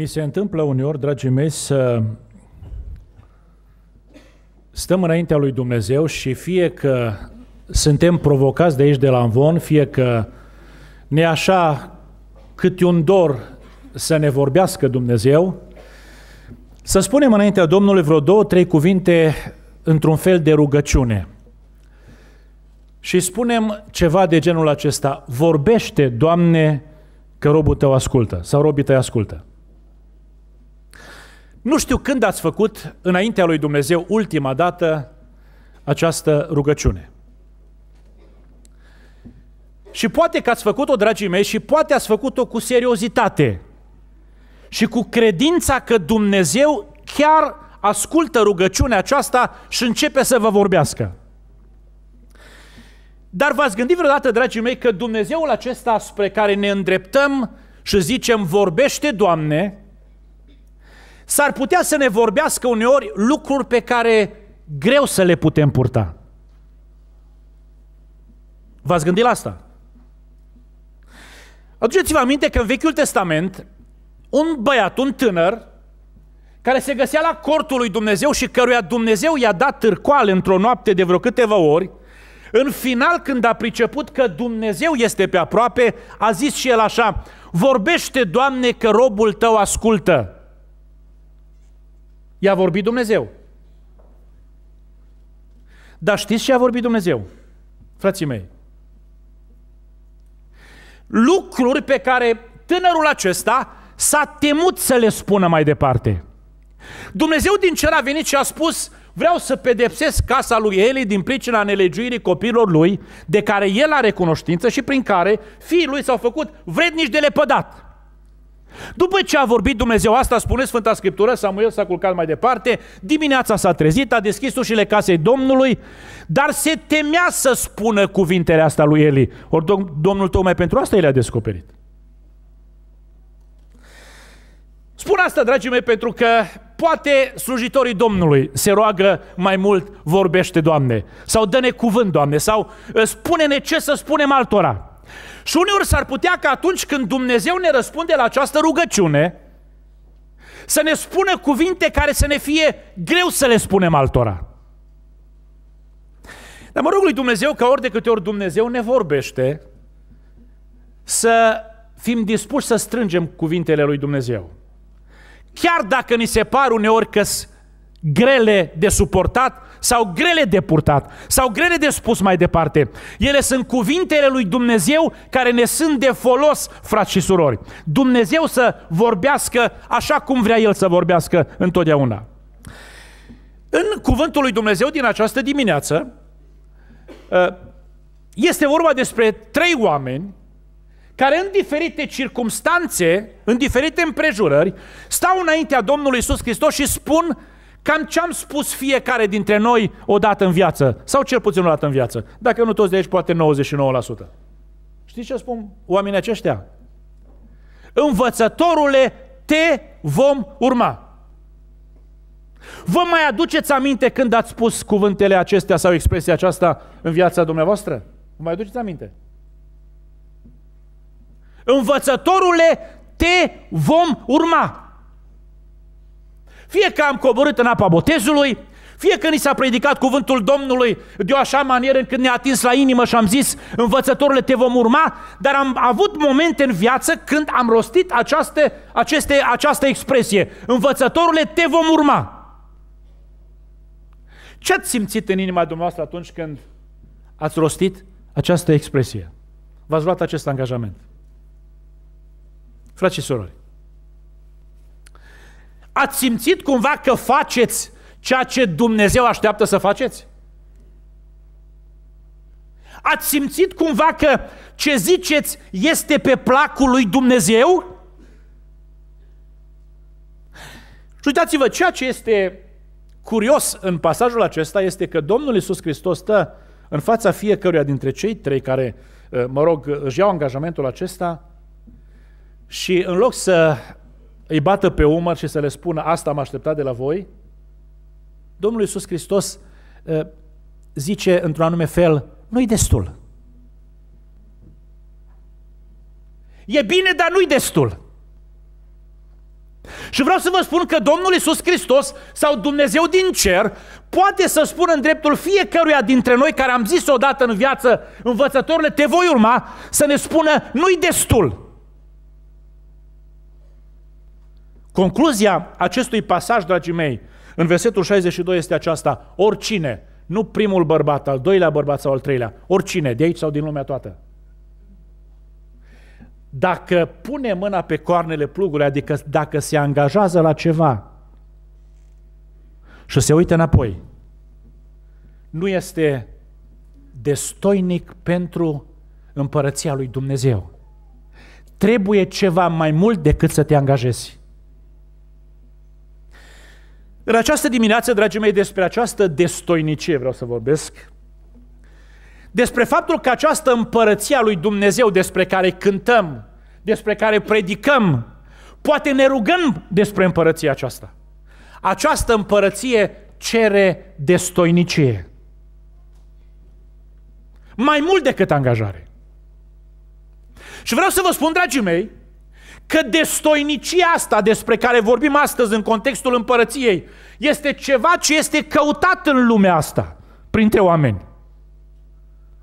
Ni se întâmplă uneori, dragii mei, să stăm înaintea lui Dumnezeu și fie că suntem provocați de aici de la Învon, fie că ne așa cât un dor să ne vorbească Dumnezeu, să spunem înaintea Domnului vreo două, trei cuvinte într-un fel de rugăciune. Și spunem ceva de genul acesta, vorbește, Doamne, că robul tău ascultă sau robii tăi ascultă. Nu știu când ați făcut înaintea lui Dumnezeu ultima dată această rugăciune. Și poate că ați făcut-o, dragii mei, și poate ați făcut-o cu seriozitate și cu credința că Dumnezeu chiar ascultă rugăciunea aceasta și începe să vă vorbească. Dar v-ați gândit vreodată, dragii mei, că Dumnezeul acesta spre care ne îndreptăm și zicem, vorbește, Doamne, s-ar putea să ne vorbească uneori lucruri pe care greu să le putem purta. V-ați gândit la asta? Aduceți-vă aminte că în Vechiul Testament, un băiat, un tânăr, care se găsea la cortul lui Dumnezeu și căruia Dumnezeu i-a dat târcoale într-o noapte de vreo câteva ori, în final, când a priceput că Dumnezeu este pe aproape, a zis și el așa, vorbește, Doamne, că robul tău ascultă. I-a vorbit Dumnezeu. Dar știți ce a vorbit Dumnezeu? Frații mei, lucruri pe care tânărul acesta s-a temut să le spună mai departe. Dumnezeu din cer a venit și a spus, vreau să pedepsesc casa lui Eli din pricina nelegiuirii copilor lui, de care el are cunoștință și prin care fiii lui s-au făcut vrednici de lepădat. După ce a vorbit Dumnezeu asta, spune Sfânta Scriptură, Samuel s-a culcat mai departe, dimineața s-a trezit, a deschis ușile casei Domnului, dar se temea să spună cuvintele astea lui Eli. Ori Domnul tocmai pentru asta el a descoperit. Spun asta, dragii mei, pentru că poate slujitorii Domnului se roagă mai mult, vorbește, Doamne, sau dă-ne cuvânt, Doamne, sau spune-ne ce să spunem altora. Și uneori s-ar putea că atunci când Dumnezeu ne răspunde la această rugăciune, să ne spună cuvinte care să ne fie greu să le spunem altora. Dar mă rog lui Dumnezeu că ori de câte ori Dumnezeu ne vorbește, să fim dispuși să strângem cuvintele lui Dumnezeu. Chiar dacă ni se par uneori că grele de suportat sau grele de purtat sau grele de spus mai departe. Ele sunt cuvintele lui Dumnezeu care ne sunt de folos, frați și surori. Dumnezeu să vorbească așa cum vrea El să vorbească întotdeauna. În cuvântul lui Dumnezeu din această dimineață ă, este vorba despre trei oameni care în diferite circumstanțe, în diferite împrejurări, stau înaintea Domnului Isus Hristos și spun Cam ce am spus fiecare dintre noi odată în viață, sau cel puțin o dată în viață. Dacă nu toți de aici, poate 99%. Știți ce spun oamenii aceștia? Învățătorule, te vom urma. Vă mai aduceți aminte când ați spus cuvântele acestea sau expresia aceasta în viața dumneavoastră? Vă mai aduceți aminte? Învățătorule, te vom urma. Fie că am coborât în apa botezului, fie că ni s-a predicat cuvântul Domnului de o așa manieră încât ne-a atins la inimă și am zis, învățătorule, te vom urma, dar am avut momente în viață când am rostit această, aceste, această expresie, învățătorule, te vom urma. Ce ați simțit în inima dumneavoastră atunci când ați rostit această expresie? V-ați luat acest angajament. Frați și surori, Ați simțit cumva că faceți ceea ce Dumnezeu așteaptă să faceți? Ați simțit cumva că ce ziceți este pe placul lui Dumnezeu? Și uitați-vă, ceea ce este curios în pasajul acesta este că Domnul Iisus Hristos stă în fața fiecăruia dintre cei trei care, mă rog, își iau angajamentul acesta și în loc să îi bată pe umăr și să le spună asta am așteptat de la voi, Domnul Iisus Hristos ă, zice într-un anume fel, nu-i destul. E bine, dar nu-i destul. Și vreau să vă spun că Domnul Isus Hristos sau Dumnezeu din cer poate să spună în dreptul fiecăruia dintre noi care am zis odată în viață, învățătorile, te voi urma, să ne spună, nu-i destul. Concluzia acestui pasaj, dragii mei, în versetul 62 este aceasta, oricine, nu primul bărbat, al doilea bărbat sau al treilea, oricine, de aici sau din lumea toată, dacă pune mâna pe coarnele plugului, adică dacă se angajează la ceva și se uită înapoi, nu este destoinic pentru împărăția lui Dumnezeu. Trebuie ceva mai mult decât să te angajezi. În această dimineață, dragii mei, despre această destoinicie vreau să vorbesc. Despre faptul că această împărăție a lui Dumnezeu despre care cântăm, despre care predicăm, poate ne rugăm despre împărăția aceasta. Această împărăție cere destoinicie. Mai mult decât angajare. Și vreau să vă spun, dragii mei, că destoinicia asta despre care vorbim astăzi în contextul împărăției este ceva ce este căutat în lumea asta printre oameni.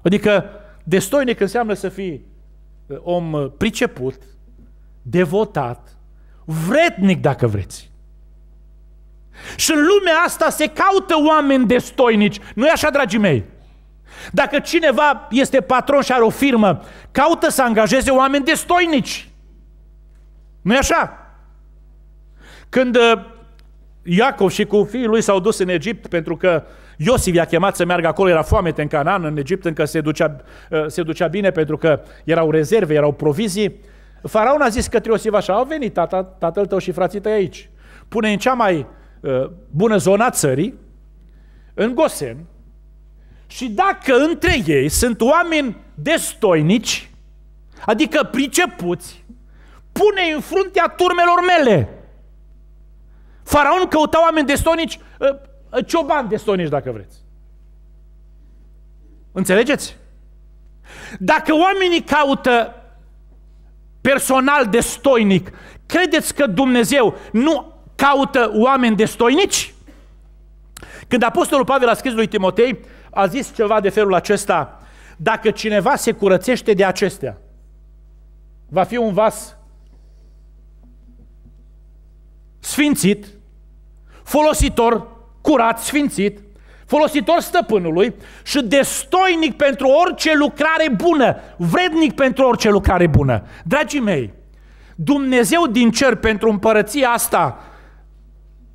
Adică destoinic înseamnă să fii uh, om uh, priceput, devotat, vrednic dacă vreți. Și în lumea asta se caută oameni destoinici. Nu e așa, dragii mei? Dacă cineva este patron și are o firmă, caută să angajeze oameni destoinici nu e așa? Când uh, Iacov și cu fiii lui s-au dus în Egipt pentru că Iosif i-a chemat să meargă acolo, era foamete în Canaan, în Egipt încă se ducea, uh, se ducea bine pentru că erau rezerve, erau provizii. Faraon a zis către Iosif așa, au venit tata, tatăl tău și frații tăi aici. Pune în cea mai uh, bună zona a țării, în Gosen, și dacă între ei sunt oameni destoinici, adică pricepuți, pune în fruntea turmelor mele. Faraon căuta oameni destonici, ă, ă, ciobani destonici dacă vreți. Înțelegeți? Dacă oamenii caută personal destoinic, credeți că Dumnezeu nu caută oameni destoinici? Când Apostolul Pavel a scris lui Timotei, a zis ceva de felul acesta, dacă cineva se curățește de acestea, va fi un vas sfințit, folositor, curat, sfințit, folositor stăpânului și destoinic pentru orice lucrare bună, vrednic pentru orice lucrare bună. Dragii mei, Dumnezeu din cer pentru împărăția asta,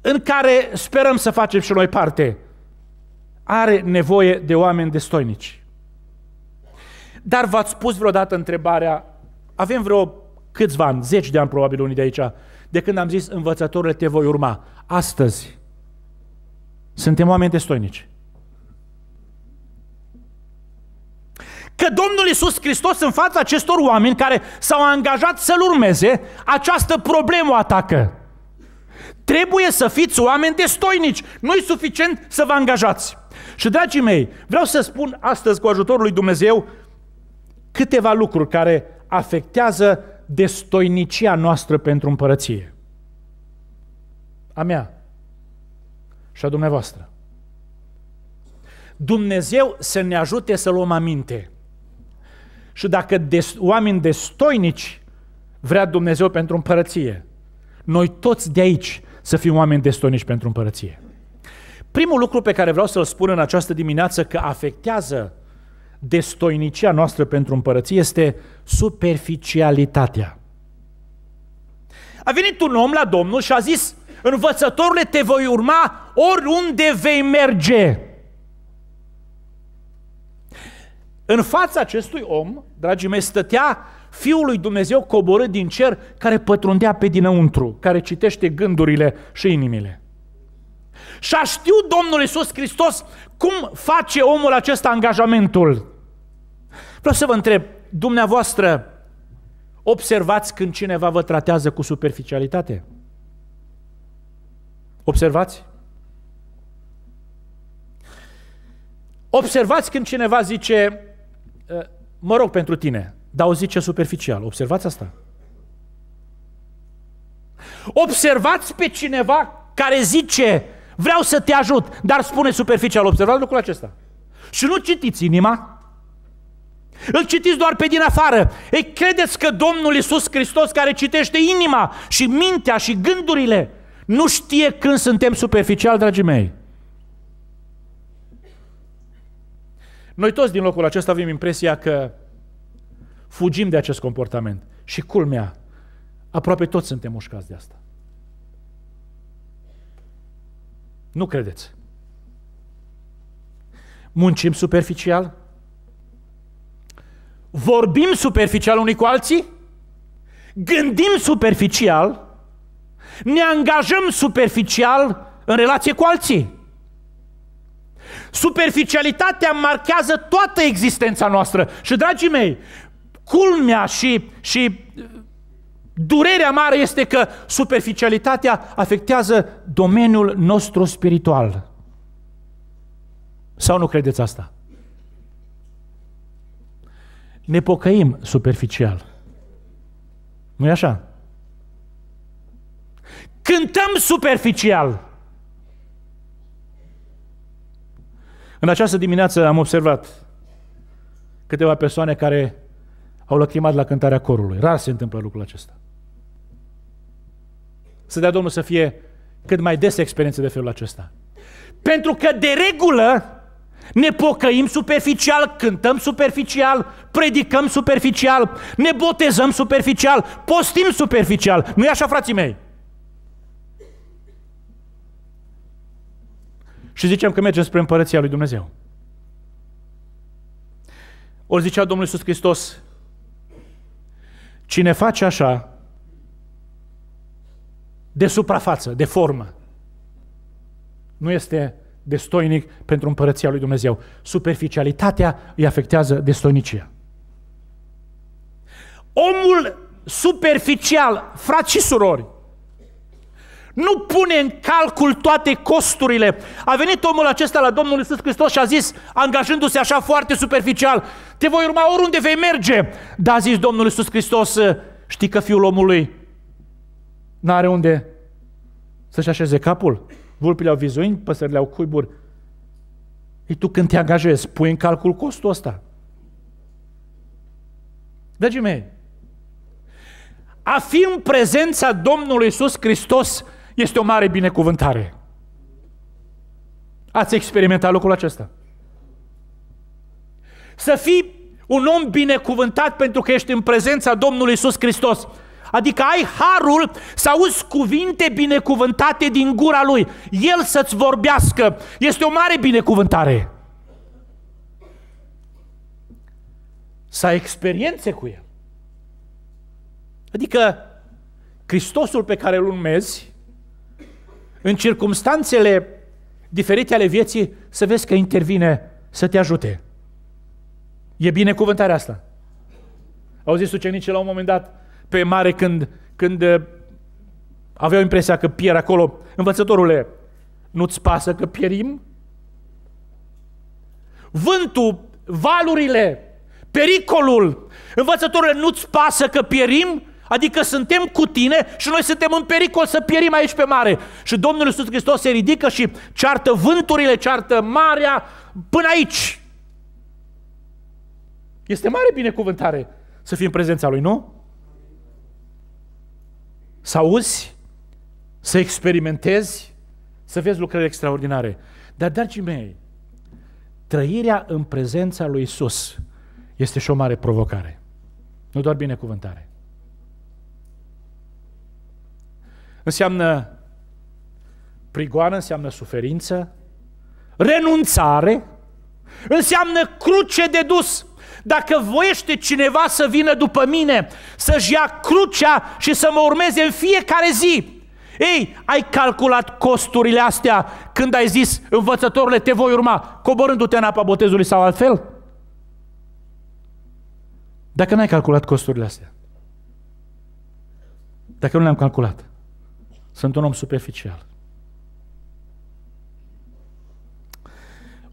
în care sperăm să facem și noi parte, are nevoie de oameni destoinici. Dar v-ați pus vreodată întrebarea, avem vreo câțiva ani, zeci de ani probabil unii de aici, de când am zis, învățătorule, te voi urma. Astăzi suntem oameni destoinici. Că Domnul Iisus Hristos în fața acestor oameni care s-au angajat să-L urmeze, această problemă o atacă. Trebuie să fiți oameni destoinici. Nu e suficient să vă angajați. Și, dragii mei, vreau să spun astăzi cu ajutorul lui Dumnezeu câteva lucruri care afectează destoinicia noastră pentru împărăție. A mea și a dumneavoastră. Dumnezeu să ne ajute să luăm aminte. Și dacă des, oameni destoinici vrea Dumnezeu pentru împărăție, noi toți de aici să fim oameni destoinici pentru împărăție. Primul lucru pe care vreau să-l spun în această dimineață că afectează destoinicia noastră pentru împărăție este superficialitatea. A venit un om la Domnul și a zis, învățătorule, te voi urma oriunde vei merge. În fața acestui om, dragii mei, stătea Fiul lui Dumnezeu coborât din cer, care pătrundea pe dinăuntru, care citește gândurile și inimile. Și a știut Domnul Iisus Hristos cum face omul acesta angajamentul. Vreau să vă întreb, dumneavoastră observați când cineva vă tratează cu superficialitate? Observați? Observați când cineva zice, ă, mă rog pentru tine, dar o zice superficial. Observați asta? Observați pe cineva care zice, vreau să te ajut, dar spune superficial, observați lucrul acesta. Și nu citiți inima, îl citiți doar pe din afară. Ei, credeți că Domnul Iisus Hristos, care citește inima și mintea și gândurile, nu știe când suntem superficial, dragii mei? Noi toți din locul acesta avem impresia că fugim de acest comportament. Și culmea, aproape toți suntem mușcați de asta. Nu credeți? Muncim superficial? Vorbim superficial unii cu alții? Gândim superficial? Ne angajăm superficial în relație cu alții? Superficialitatea marchează toată existența noastră. Și, dragii mei, culmea și, și durerea mare este că superficialitatea afectează domeniul nostru spiritual. Sau nu credeți asta? Ne pocăim superficial. nu e așa? Cântăm superficial. În această dimineață am observat câteva persoane care au lăcrimat la cântarea corului. Rar se întâmplă lucrul acesta. Să dea Domnul să fie cât mai des experiențe de felul acesta. Pentru că de regulă ne pocăim superficial, cântăm superficial, predicăm superficial, ne botezăm superficial, postim superficial. Nu e așa, frații mei? Și zicem că mergem spre împărăția lui Dumnezeu. Ori zicea Domnul Iisus Hristos, cine face așa, de suprafață, de formă, nu este destoinic pentru împărăția lui Dumnezeu. Superficialitatea îi afectează destoinicia. Omul superficial, frați și surori, nu pune în calcul toate costurile. A venit omul acesta la Domnul Iisus Hristos și a zis, angajându-se așa foarte superficial, te voi urma oriunde vei merge. Dar a zis Domnul Iisus Hristos, știi că fiul omului n-are unde să-și așeze capul? Vulpile au vizuini, păsările au cuiburi. Ei, tu când te angajezi, pui în calcul costul ăsta. Dragii mei, a fi în prezența Domnului Iisus Hristos este o mare binecuvântare. Ați experimentat lucrul acesta? Să fii un om binecuvântat pentru că ești în prezența Domnului Isus Hristos. Adică ai harul să auzi cuvinte binecuvântate din gura Lui. El să-ți vorbească. Este o mare binecuvântare. Să ai experiențe cu El. Adică Hristosul pe care îl urmezi în circumstanțele diferite ale vieții, să vezi că intervine să te ajute. E binecuvântarea asta. Au zis ucenicii la un moment dat pe mare când, când uh, aveau impresia că pierd acolo, învățătorule, nu-ți pasă că pierim? Vântul, valurile, pericolul, învățătorule, nu-ți pasă că pierim? Adică suntem cu tine și noi suntem în pericol să pierim aici pe mare. Și Domnul Iisus Hristos se ridică și ceartă vânturile, ceartă marea până aici. Este mare binecuvântare să fii în prezența Lui, nu? Să auzi, să experimentezi, să vezi lucrări extraordinare. Dar, dragii mei, trăirea în prezența lui Isus este și o mare provocare. Nu doar binecuvântare. Înseamnă prigoană, înseamnă suferință, renunțare, înseamnă cruce de dus. Dacă voiește cineva să vină după mine, să-și ia crucea și să mă urmeze în fiecare zi, ei, ai calculat costurile astea când ai zis, învățătorule, te voi urma, coborându-te în apa botezului sau altfel? Dacă n-ai calculat costurile astea, dacă nu le-am calculat, sunt un om superficial.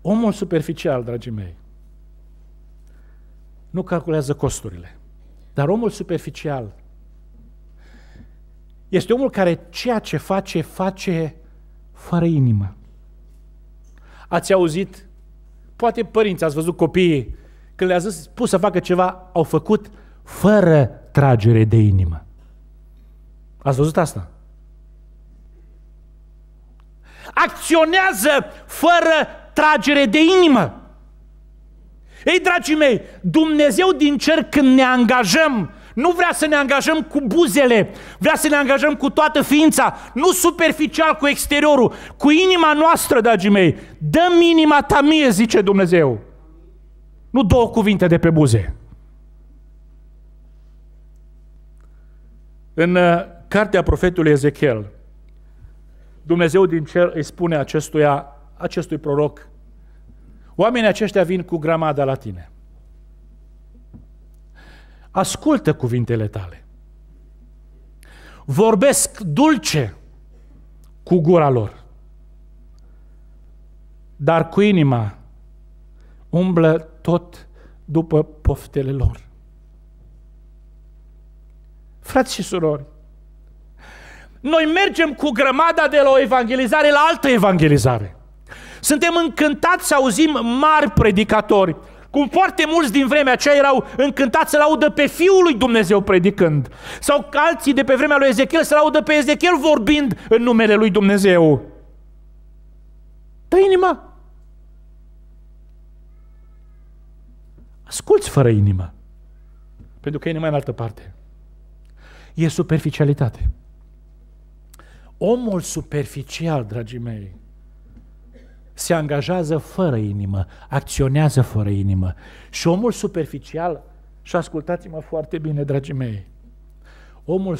Omul superficial, dragii mei, nu calculează costurile. Dar omul superficial este omul care ceea ce face, face fără inimă. Ați auzit? Poate părinți, ați văzut copiii, când le-a zis, pus să facă ceva, au făcut fără tragere de inimă. Ați văzut asta? Acționează fără tragere de inimă. Ei, dragii mei, Dumnezeu din cer când ne angajăm, nu vrea să ne angajăm cu buzele, vrea să ne angajăm cu toată ființa, nu superficial cu exteriorul, cu inima noastră, dragii mei. Dă inima ta mie, zice Dumnezeu. Nu două cuvinte de pe buze. În uh, cartea profetului Ezechiel, Dumnezeu din cer îi spune acestuia, acestui proroc, oamenii aceștia vin cu gramada la tine. Ascultă cuvintele tale. Vorbesc dulce cu gura lor, dar cu inima umblă tot după poftele lor. Frați și surori, noi mergem cu grămada de la o evangelizare la altă evangelizare. Suntem încântați să auzim mari predicatori, cum foarte mulți din vremea aceea erau încântați să laudă pe Fiul lui Dumnezeu predicând. Sau alții de pe vremea lui Ezechiel să laudă pe Ezechiel vorbind în numele lui Dumnezeu. Dă inima. Asculți fără inimă. Pentru că inima e în altă parte. E superficialitate. Omul superficial, dragii mei, se angajează fără inimă, acționează fără inimă. Și omul superficial, și ascultați-mă foarte bine, dragii mei, omul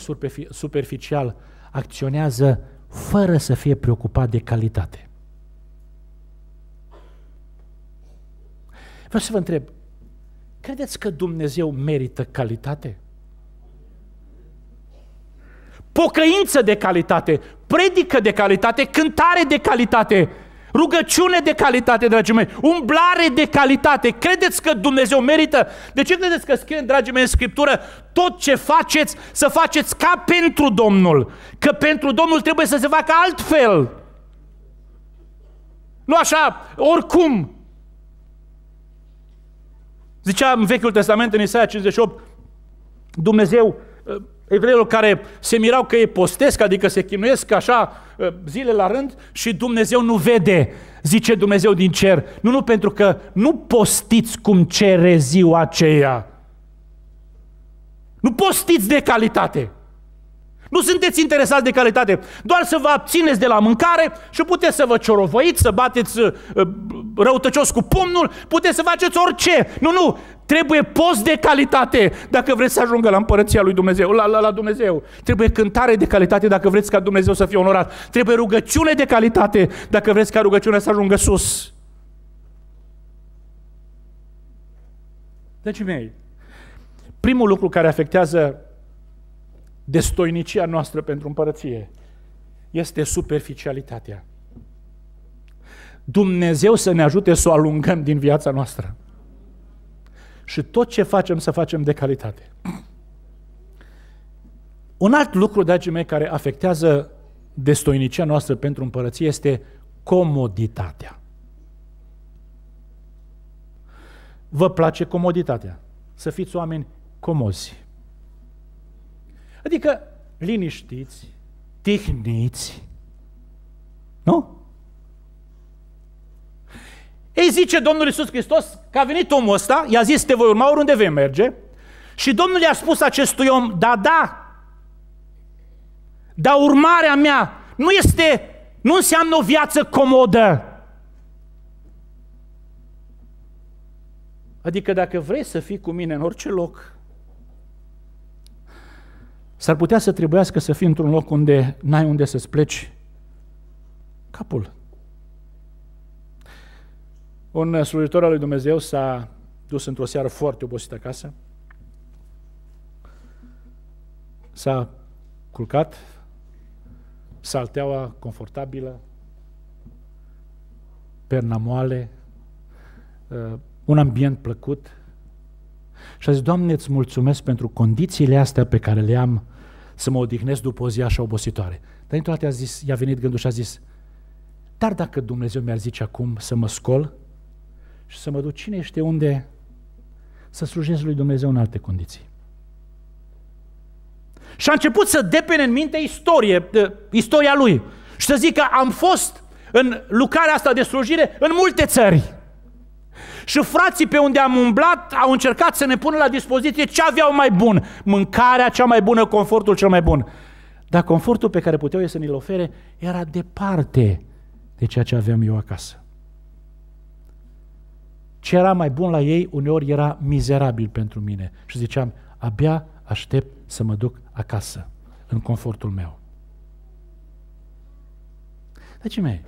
superficial acționează fără să fie preocupat de calitate. Vreau să vă întreb, credeți că Dumnezeu merită calitate? Pocăință de calitate, predică de calitate, cântare de calitate, Rugăciune de calitate, dragii mei, umblare de calitate. Credeți că Dumnezeu merită? De ce credeți că scrie, dragii mei, în Scriptură, tot ce faceți, să faceți ca pentru Domnul? Că pentru Domnul trebuie să se facă altfel. Nu așa, oricum. Zicea în Vechiul Testament, în Isaia 58, Dumnezeu evreilor care se mirau că ei postesc, adică se chinuiesc așa ă, zile la rând și Dumnezeu nu vede, zice Dumnezeu din cer. Nu, nu, pentru că nu postiți cum cere ziua aceea. Nu postiți de calitate. Nu sunteți interesați de calitate, doar să vă abțineți de la mâncare și puteți să vă ciorovăiți, să bateți uh, răutăcios cu pumnul, puteți să faceți orice. Nu, nu, trebuie post de calitate dacă vreți să ajungă la împărăția lui Dumnezeu, la, la, la Dumnezeu. Trebuie cântare de calitate dacă vreți ca Dumnezeu să fie onorat. Trebuie rugăciune de calitate dacă vreți ca rugăciunea să ajungă sus. Dragii mei, primul lucru care afectează destoinicia noastră pentru împărăție este superficialitatea. Dumnezeu să ne ajute să o alungăm din viața noastră. Și tot ce facem, să facem de calitate. Un alt lucru, dragii mei, care afectează destoinicia noastră pentru împărăție este comoditatea. Vă place comoditatea? Să fiți oameni comozi. Adică liniștiți, tihniți, nu? Ei zice Domnul Iisus Hristos că a venit omul ăsta, i-a zis, te voi urma oriunde vei merge, și Domnul i-a spus acestui om, da, da, dar urmarea mea nu este, nu înseamnă o viață comodă. Adică dacă vrei să fii cu mine în orice loc, S-ar putea să trebuiască să fii într-un loc unde n-ai unde să-ți pleci capul. Un slujitor al lui Dumnezeu s-a dus într-o seară foarte obosit acasă, s-a culcat, salteaua confortabilă, perna moale, uh, un ambient plăcut, și a zis, Doamne, îți mulțumesc pentru condițiile astea pe care le am să mă odihnesc după o zi așa obositoare. Dar dintr-o dată a zis, i-a venit gândul și a zis, dar dacă Dumnezeu mi-ar zice acum să mă scol și să mă duc cine știe unde, să slujesc lui Dumnezeu în alte condiții. Și a început să depene în minte istorie, istoria lui. Și să zic că am fost în lucrarea asta de slujire în multe țări. Și frații pe unde am umblat au încercat să ne pună la dispoziție ce aveau mai bun. Mâncarea cea mai bună, confortul cel mai bun. Dar confortul pe care puteau ei să ne-l ofere era departe de ceea ce aveam eu acasă. Ce era mai bun la ei, uneori era mizerabil pentru mine. Și ziceam, abia aștept să mă duc acasă, în confortul meu. Dragii mei,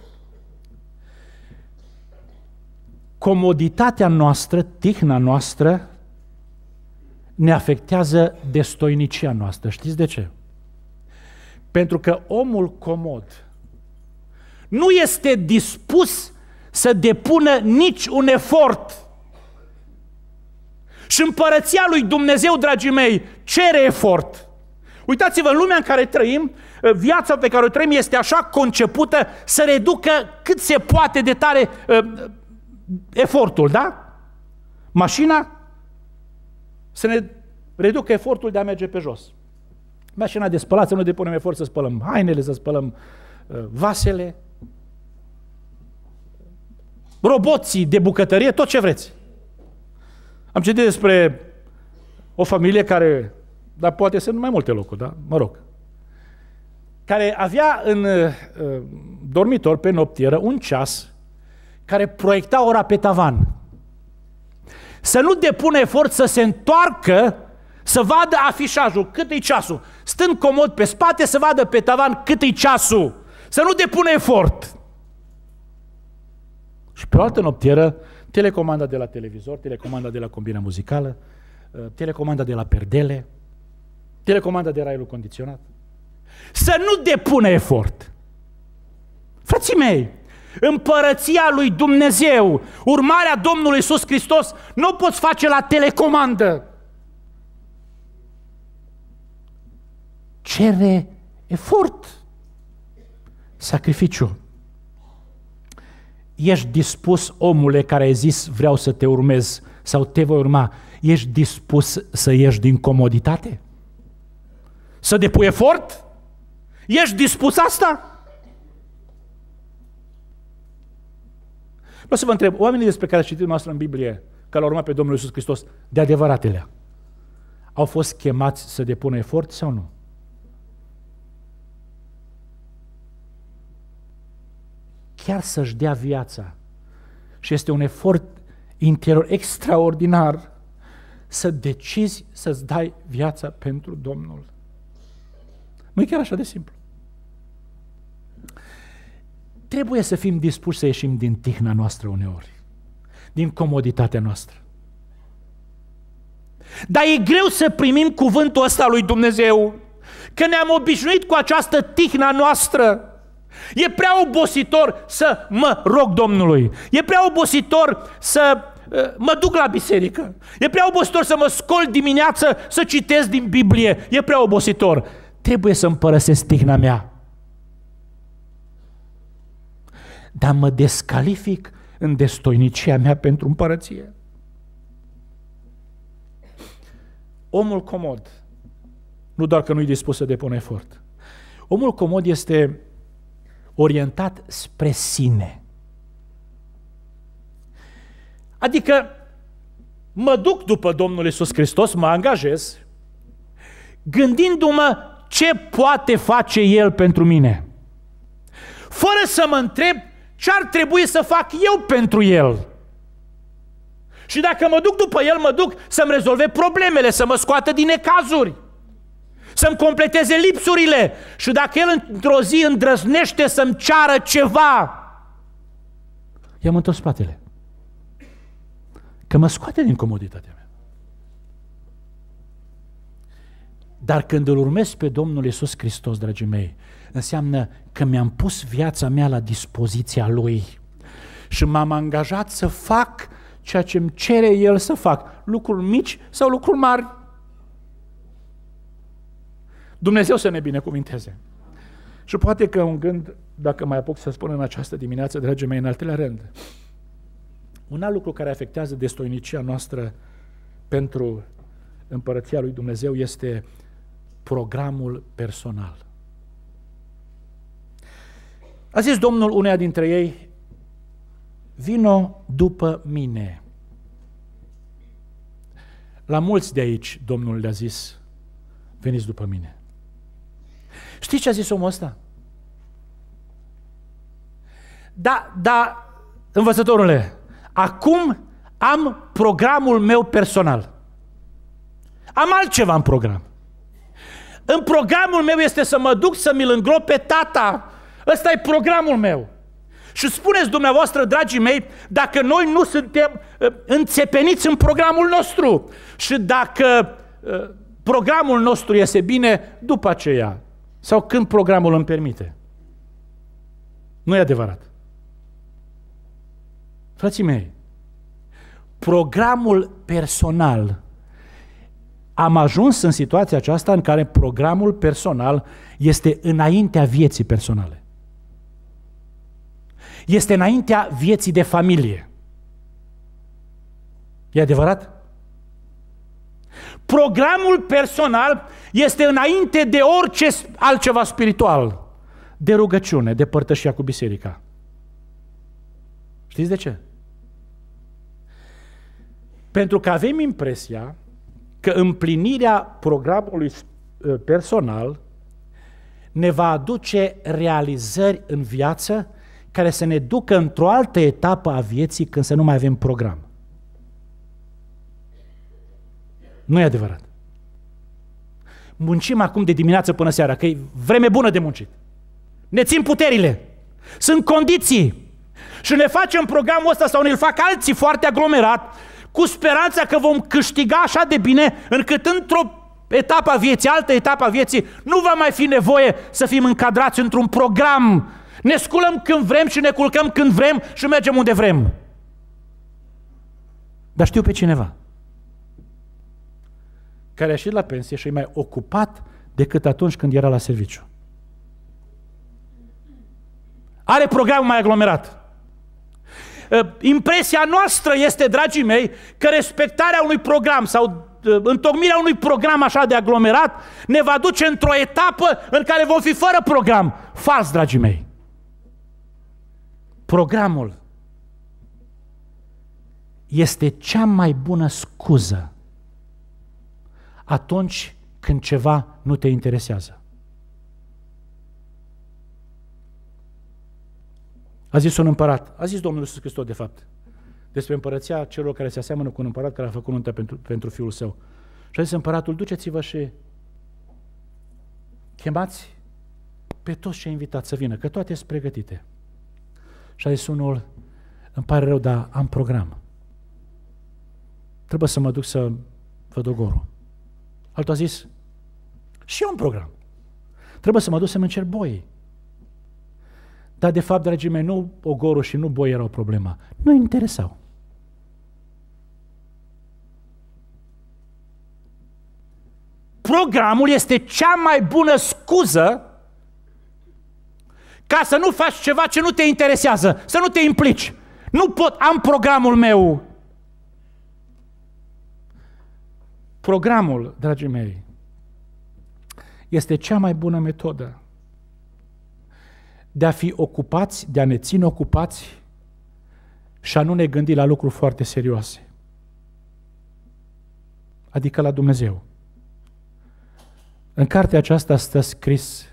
comoditatea noastră, tihna noastră, ne afectează destoinicia noastră. Știți de ce? Pentru că omul comod nu este dispus să depună nici un efort. Și împărăția lui Dumnezeu, dragii mei, cere efort. Uitați-vă, în lumea în care trăim, viața pe care o trăim este așa concepută să reducă cât se poate de tare efortul, da? Mașina să ne reducă efortul de a merge pe jos. Mașina de spălat, să nu depunem efort să spălăm hainele, să spălăm uh, vasele, roboții de bucătărie, tot ce vreți. Am citit despre o familie care, dar poate sunt mai multe locuri, da? Mă rog. Care avea în uh, dormitor, pe noptieră, un ceas care proiecta ora pe tavan. Să nu depună efort să se întoarcă să vadă afișajul, cât e ceasul. Stând comod pe spate să vadă pe tavan cât e ceasul. Să nu depună efort. Și pe o altă noptieră, telecomanda de la televizor, telecomanda de la combina muzicală, uh, telecomanda de la perdele, telecomanda de raiul condiționat. Să nu depună efort. Frații mei, Împărăția lui Dumnezeu, urmarea Domnului Iisus Hristos, nu o poți face la telecomandă. Cere efort, sacrificiu. Ești dispus, omule care ai zis vreau să te urmez sau te voi urma, ești dispus să ieși din comoditate? Să depui efort? Ești dispus asta? Vreau să vă întreb, oamenii despre care citim noastră în Biblie, care au urmat pe Domnul Iisus Hristos, de adevăratele, au fost chemați să depună efort sau nu? Chiar să-și dea viața. Și este un efort interior extraordinar să decizi să-ți dai viața pentru Domnul. Nu e chiar așa de simplu. Trebuie să fim dispuși să ieșim din tihna noastră uneori, din comoditatea noastră. Dar e greu să primim cuvântul ăsta lui Dumnezeu, că ne-am obișnuit cu această tihna noastră. E prea obositor să mă rog Domnului. E prea obositor să uh, mă duc la biserică. E prea obositor să mă scol dimineață să citesc din Biblie. E prea obositor. Trebuie să împărăsesc tihna mea. dar mă descalific în destoinicia mea pentru împărăție. Omul comod, nu doar că nu-i dispus să depună efort, omul comod este orientat spre sine. Adică mă duc după Domnul Iisus Hristos, mă angajez, gândindu-mă ce poate face El pentru mine. Fără să mă întreb ce ar trebui să fac eu pentru el? Și dacă mă duc după el, mă duc să-mi rezolve problemele, să mă scoată din necazuri, să-mi completeze lipsurile. Și dacă el într-o zi îndrăznește să-mi ceară ceva, i-am întors spatele. Că mă scoate din comoditatea mea. Dar când îl urmez pe Domnul Iisus Hristos, dragii mei, înseamnă că mi-am pus viața mea la dispoziția Lui și m-am angajat să fac ceea ce îmi cere El să fac, lucruri mici sau lucruri mari. Dumnezeu să ne binecuvinteze. Și poate că un gând, dacă mai apuc să spun în această dimineață, dragii mei, în al treilea rând, un alt lucru care afectează destoinicia noastră pentru împărăția lui Dumnezeu este programul personal. A zis Domnul uneia dintre ei, vino după mine. La mulți de aici Domnul le-a zis, veniți după mine. Știți ce a zis omul ăsta? Da, da, învățătorule, acum am programul meu personal. Am altceva în program. În programul meu este să mă duc să mi-l îngrop pe tata. Ăsta e programul meu. Și spuneți dumneavoastră, dragii mei, dacă noi nu suntem uh, înțepeniți în programul nostru și dacă uh, programul nostru iese bine, după aceea, sau când programul îmi permite. Nu e adevărat. Frații mei, programul personal am ajuns în situația aceasta în care programul personal este înaintea vieții personale. Este înaintea vieții de familie. E adevărat? Programul personal este înainte de orice altceva spiritual, de rugăciune, de părtășia cu biserica. Știți de ce? Pentru că avem impresia că împlinirea programului uh, personal ne va aduce realizări în viață care să ne ducă într-o altă etapă a vieții când să nu mai avem program. Nu e adevărat. Muncim acum de dimineață până seara, că e vreme bună de muncit. Ne țin puterile. Sunt condiții. Și ne facem programul ăsta sau ne-l fac alții foarte aglomerat cu speranța că vom câștiga așa de bine încât într-o etapă a vieții, altă etapă a vieții, nu va mai fi nevoie să fim încadrați într-un program. Ne sculăm când vrem și ne culcăm când vrem și mergem unde vrem. Dar știu pe cineva care a ieșit la pensie și e mai ocupat decât atunci când era la serviciu. Are programul mai aglomerat. Ă, impresia noastră este, dragii mei, că respectarea unui program sau ă, întocmirea unui program așa de aglomerat ne va duce într-o etapă în care vom fi fără program. Fals, dragii mei. Programul este cea mai bună scuză atunci când ceva nu te interesează. A zis un împărat, a zis Domnul Iisus Hristos de fapt, despre împărăția celor care se aseamănă cu un împărat care a făcut nuntă pentru, pentru fiul său. Și a zis împăratul, duceți-vă și chemați pe toți ce invitați să vină, că toate sunt pregătite. Și a zis unul, îmi pare rău, dar am program. Trebuie să mă duc să văd ogorul. Altul a zis, și eu am program. Trebuie să mă duc să-mi încerc boii. Dar de fapt, dragii mei, nu ogorul și nu boi erau problema. Nu interesau. Programul este cea mai bună scuză ca să nu faci ceva ce nu te interesează, să nu te implici. Nu pot, am programul meu. Programul, dragii mei, este cea mai bună metodă de a fi ocupați, de a ne ține ocupați și a nu ne gândi la lucruri foarte serioase. Adică la Dumnezeu. În cartea aceasta stă scris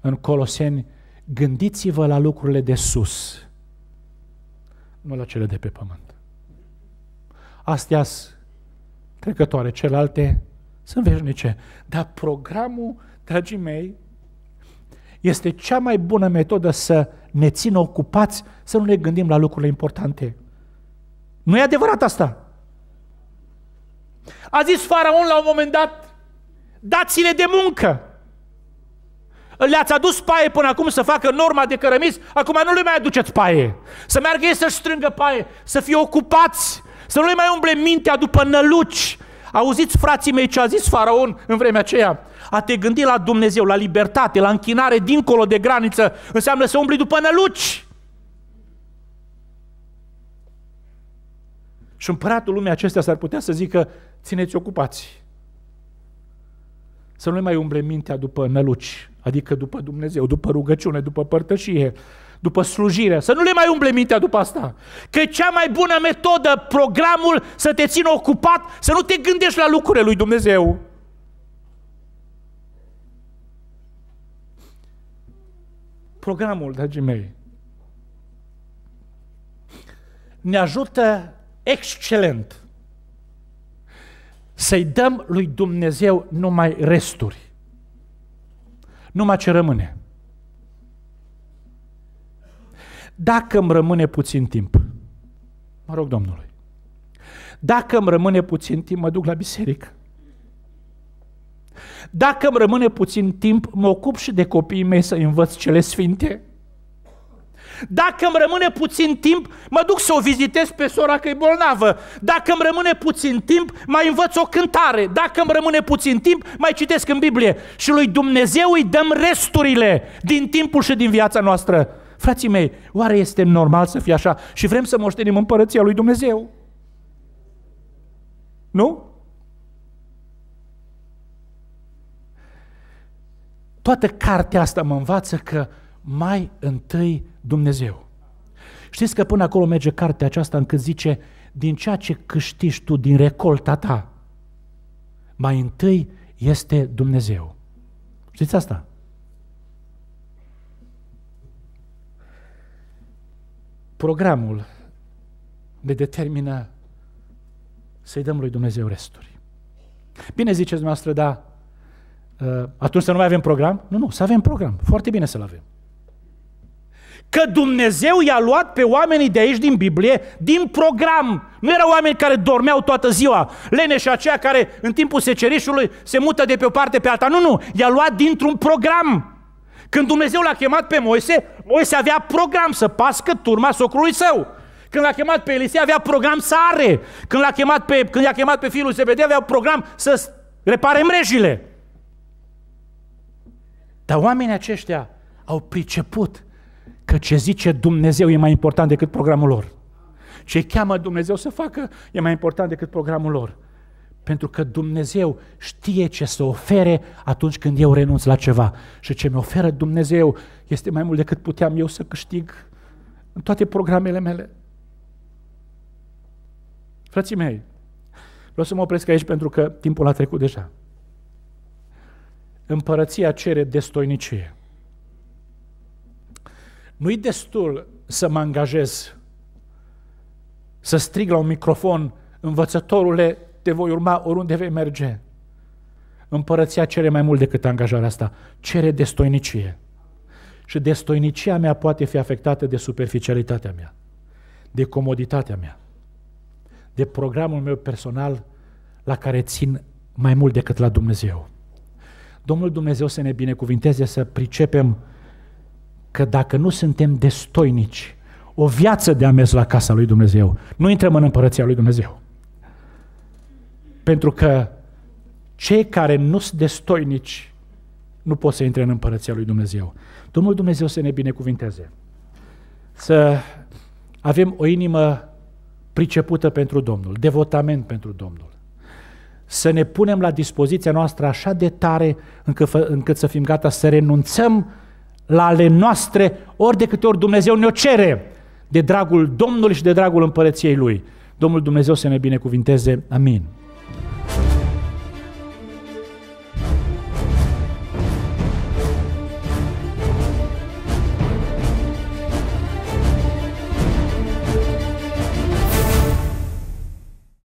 în Coloseni, gândiți-vă la lucrurile de sus, nu la cele de pe pământ. Astea sunt trecătoare, celelalte sunt veșnice. Dar programul, dragii mei, este cea mai bună metodă să ne țină ocupați, să nu ne gândim la lucrurile importante. Nu e adevărat asta? A zis faraon la un moment dat, dați-le de muncă. Le-ați adus paie până acum să facă norma de cărămizi, acum nu le mai aduceți paie. Să meargă ei să-și strângă paie, să fie ocupați, să nu le mai umble mintea după năluci. Auziți, frații mei, ce a zis faraon în vremea aceea? A te gândi la Dumnezeu, la libertate, la închinare dincolo de graniță, înseamnă să umbli după năluci. Și împăratul lumii acestea s-ar putea să zică, țineți ocupați. Să nu mai umble mintea după năluci, adică după Dumnezeu, după rugăciune, după părtășie, după slujire. Să nu le mai umble mintea după asta. Că e cea mai bună metodă, programul, să te țină ocupat, să nu te gândești la lucrurile lui Dumnezeu. Programul, dragii mei, ne ajută excelent să-i dăm lui Dumnezeu numai resturi. Numai ce rămâne. Dacă îmi rămâne puțin timp, mă rog Domnului, dacă îmi rămâne puțin timp, mă duc la biserică. Dacă îmi rămâne puțin timp, mă ocup și de copiii mei să învăț cele sfinte. Dacă îmi rămâne puțin timp, mă duc să o vizitez pe sora că e bolnavă. Dacă îmi rămâne puțin timp, mai învăț o cântare. Dacă îmi rămâne puțin timp, mai citesc în Biblie. Și lui Dumnezeu îi dăm resturile din timpul și din viața noastră. Frații mei, oare este normal să fie așa și vrem să moștenim împărăția lui Dumnezeu? Nu? Toată cartea asta mă învață că mai întâi Dumnezeu. Știți că până acolo merge cartea aceasta încât zice din ceea ce câștigi tu din recolta ta, mai întâi este Dumnezeu. Știți asta? Programul ne determină să-i dăm lui Dumnezeu resturi. Bine ziceți noastră, da, uh, atunci să nu mai avem program? Nu, nu, să avem program. Foarte bine să-l avem. Că Dumnezeu i-a luat pe oamenii de aici din Biblie din program. Nu erau oameni care dormeau toată ziua, leneși aceia care în timpul secerișului se mută de pe o parte pe alta. Nu, nu, i-a luat dintr-un program. Când Dumnezeu l-a chemat pe Moise, Moise avea program să pască turma socrului său. Când l-a chemat pe Elisei, avea program să are. Când l-a chemat pe, când i-a chemat pe fiul Zebedee, avea program să repare mrejile. Dar oamenii aceștia au priceput că ce zice Dumnezeu e mai important decât programul lor. Ce cheamă Dumnezeu să facă e mai important decât programul lor. Pentru că Dumnezeu știe ce să ofere atunci când eu renunț la ceva. Și ce mi oferă Dumnezeu este mai mult decât puteam eu să câștig în toate programele mele. Frații mei, vreau să mă opresc aici pentru că timpul a trecut deja. Împărăția cere destoinicie. Nu-i destul să mă angajez, să strig la un microfon, învățătorule, te voi urma oriunde vei merge. Împărăția cere mai mult decât angajarea asta, cere destoinicie. Și destoinicia mea poate fi afectată de superficialitatea mea, de comoditatea mea, de programul meu personal la care țin mai mult decât la Dumnezeu. Domnul Dumnezeu să ne binecuvinteze să pricepem că dacă nu suntem destoinici, o viață de a mers la casa lui Dumnezeu, nu intrăm în împărăția lui Dumnezeu. Pentru că cei care nu sunt destoinici nu pot să intre în împărăția lui Dumnezeu. Domnul Dumnezeu să ne binecuvinteze. Să avem o inimă pricepută pentru Domnul, devotament pentru Domnul. Să ne punem la dispoziția noastră așa de tare încât, încât să fim gata să renunțăm la ale noastre, ori de câte ori Dumnezeu ne-o cere, de dragul Domnului și de dragul împărăției Lui. Domnul Dumnezeu să ne binecuvinteze. Amin.